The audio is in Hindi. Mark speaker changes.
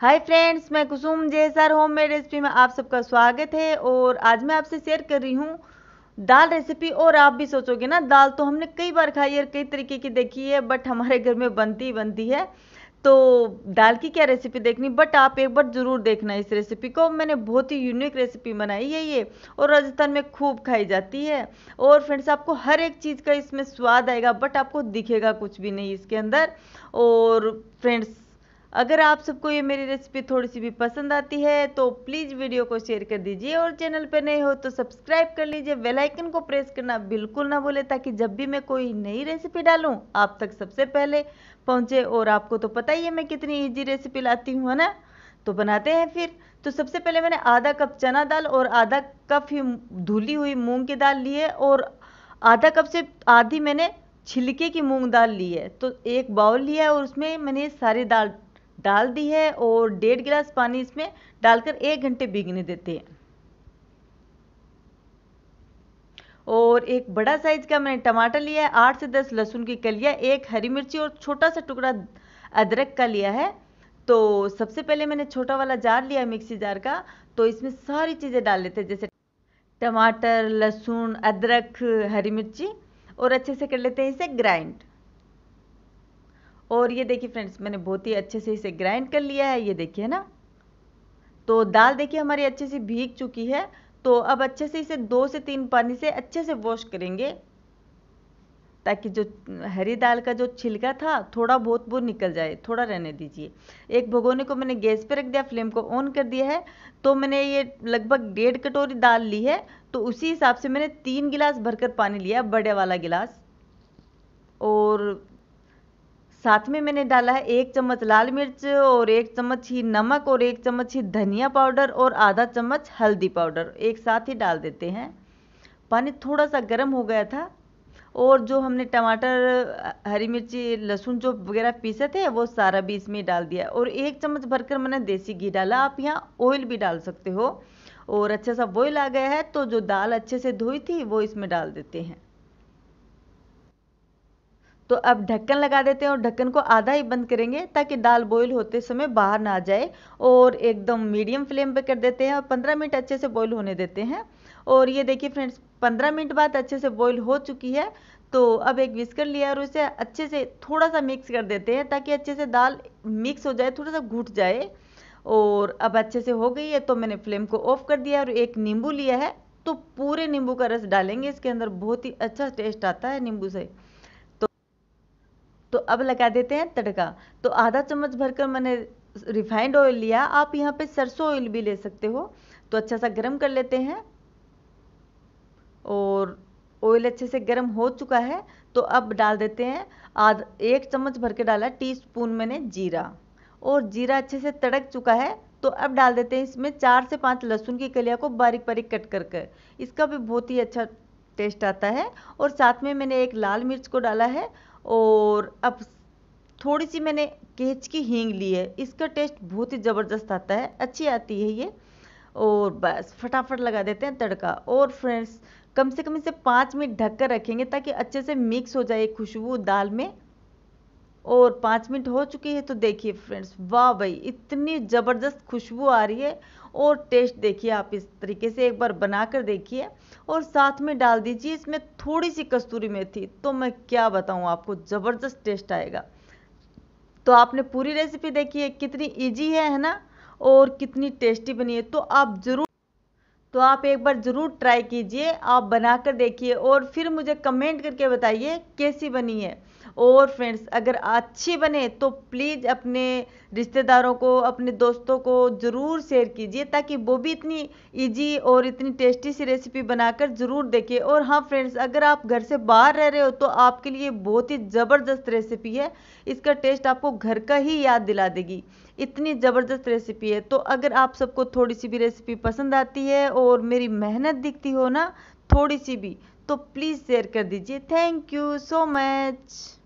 Speaker 1: हाय फ्रेंड्स मैं कुसुम जेसर होम मेड रेसिपी में आप सबका स्वागत है और आज मैं आपसे शेयर कर रही हूँ दाल रेसिपी और आप भी सोचोगे ना, दाल तो हमने कई बार खाई है कई तरीके की देखी है बट हमारे घर में बनती ही बनती है। तो दाल की क्या रेसिपी देखनी बट आप एक बार ज़रूर देखना इस रेसिपी को। मैंने बहुत ही यूनिक रेसिपी बनाई है ये और राजस्थान में खूब खाई जाती है। और फ्रेंड्स आपको हर एक चीज़ का इसमें स्वाद आएगा बट आपको दिखेगा कुछ भी नहीं इसके अंदर। और फ्रेंड्स अगर आप सबको ये मेरी रेसिपी थोड़ी सी भी पसंद आती है तो प्लीज़ वीडियो को शेयर कर दीजिए और चैनल पर नए हो तो सब्सक्राइब कर लीजिए। बेल आइकन को प्रेस करना बिल्कुल ना भूले, ताकि जब भी मैं कोई नई रेसिपी डालूं, आप तक सबसे पहले पहुँचे। और आपको तो पता ही है मैं कितनी ईजी रेसिपी लाती हूँ, है ना? तो बनाते हैं फिर। तो सबसे पहले मैंने आधा कप चना दाल और आधा कप ही धुली हुई मूंग की दाल ली है और आधा कप से आधी मैंने छिलके की मूंग दाल ली है। तो एक बाउल लिया है और उसमें मैंने सारी दाल डाल दी है और डेढ़ गिलास पानी इसमें डालकर एक घंटे भीगने देते हैं। और एक बड़ा साइज़ का मैंने टमाटर लिया है, आठ से दस लहसुन की कलिया, एक हरी मिर्ची और छोटा सा टुकड़ा अदरक का लिया है। तो सबसे पहले मैंने छोटा वाला जार लिया मिक्सी जार का तो इसमें सारी चीज़ें डाल लेते हैं, जैसे टमाटर, लहसुन, अदरक, हरी मिर्ची, और अच्छे से कर लेते हैं इसे ग्राइंड और ये देखिए फ्रेंड्स मैंने बहुत ही अच्छे से इसे ग्राइंड कर लिया है, ये देखिए ना? तो दाल देखिए हमारी अच्छे से भीग चुकी है तो अब अच्छे से इसे दो से तीन पानी से अच्छे से वॉश करेंगे, ताकि जो हरी दाल का जो छिलका था, थोड़ा बहुत वो निकल जाए, थोड़ा रहने दीजिए। एक भगोने को मैंने गैस पे रख दिया फ्लेम को ऑन कर दिया है तो मैंने ये लगभग डेढ़ कटोरी दाल ली है तो उसी हिसाब से मैंने तीन गिलास भरकर पानी लिया बड़े वाला गिलास। और साथ में मैंने डाला है एक चम्मच लाल मिर्च और एक चम्मच ही नमक और एक चम्मच ही धनिया पाउडर और आधा चम्मच हल्दी पाउडर। एक साथ ही डाल देते हैं। पानी थोड़ा सा गर्म हो गया था और जो हमने टमाटर, हरी मिर्ची, लहसुन जो वगैरह पीसे थे, वो सारा भी इसमें डाल दिया। और एक चम्मच भरकर मैंने देसी घी डाला। आप यहाँ ऑयल भी डाल सकते हो। और अच्छा सा बॉयल आ गया है तो जो दाल अच्छे से धोई थी, वो इसमें डाल देते हैं। तो अब ढक्कन लगा देते हैं और ढक्कन को आधा ही बंद करेंगे ताकि दाल बॉईल होते समय बाहर ना आ जाए और एकदम मीडियम फ्लेम पे कर देते हैं और पंद्रह मिनट अच्छे से बॉईल होने देते हैं। और ये देखिए फ्रेंड्स पंद्रह मिनट बाद अच्छे से बॉईल हो चुकी है। तो अब एक विस्कर लिया और उसे अच्छे से थोड़ा सा मिक्स कर देते हैं ताकि अच्छे से दाल मिक्स हो जाए थोड़ा सा घुट जाए। और अब अच्छे से हो गई है तो मैंने फ्लेम को ऑफ़ कर दिया और एक नींबू लिया है। तो पूरे नींबू का रस डालेंगे, इसके अंदर बहुत ही अच्छा टेस्ट आता है नींबू से। तो अब लगा देते हैं तड़का। तो आधा चम्मच भरकर मैंने रिफाइंड ऑयल लिया। आप यहाँ पे सरसों ऑयल भी ले सकते हो। तो अच्छा सा गर्म कर लेते हैं। और ऑयल अच्छे से गर्म हो चुका है। तो अब डाल देते हैं। आध, एक चम्मच भर के डाला टी स्पून मैंने जीरा। और जीरा अच्छे से तड़क चुका है। तो अब डाल देते हैं इसमें चार से पाँच लहसुन की कलिया को बारीक बारीक कट कर कर इसका भी बहुत ही अच्छा टेस्ट आता है। और साथ में मैंने एक लाल मिर्च को डाला है। और अब थोड़ी सी मैंने केच की हींग ली है। इसका टेस्ट बहुत ही ज़बरदस्त आता है, अच्छी आती है ये। और बस, फटाफट लगा देते हैं तड़का। और फ्रेंड्स, कम से कम इसे पाँच मिनट ढक कर रखेंगे ताकि अच्छे से मिक्स हो जाए खुशबू दाल में। और पाँच मिनट हो चुकी है तो देखिए फ्रेंड्स, वाह भाई, इतनी ज़बरदस्त खुशबू आ रही है। और टेस्ट देखिए आप इस तरीके से एक बार बना कर देखिए और साथ में डाल दीजिए, इसमें थोड़ी सी कस्तूरी मेथी। तो मैं क्या बताऊँ आपको, ज़बरदस्त टेस्ट आएगा। तो आपने पूरी रेसिपी देखी है, कितनी ईजी है है ना? और कितनी टेस्टी बनी है। तो आप ज़रूर तो आप एक बार ज़रूर ट्राई कीजिए, आप बनाकर देखिए और फिर मुझे कमेंट करके बताइए कैसी बनी है। और फ्रेंड्स अगर अच्छी बने तो प्लीज़ अपने रिश्तेदारों को, अपने दोस्तों को ज़रूर शेयर कीजिए, ताकि वो भी इतनी इजी और इतनी टेस्टी सी रेसिपी बनाकर ज़रूर देखें। और हाँ फ्रेंड्स अगर आप घर से बाहर रह रहे हो तो आपके लिए बहुत ही ज़बरदस्त रेसिपी है। इसका टेस्ट आपको घर का ही याद दिला देगी। इतनी ज़बरदस्त रेसिपी है। तो अगर आप सबको थोड़ी सी भी रेसिपी पसंद आती है और मेरी मेहनत दिखती हो ना, थोड़ी सी भी तो प्लीज़ शेयर कर दीजिए। Thank you so much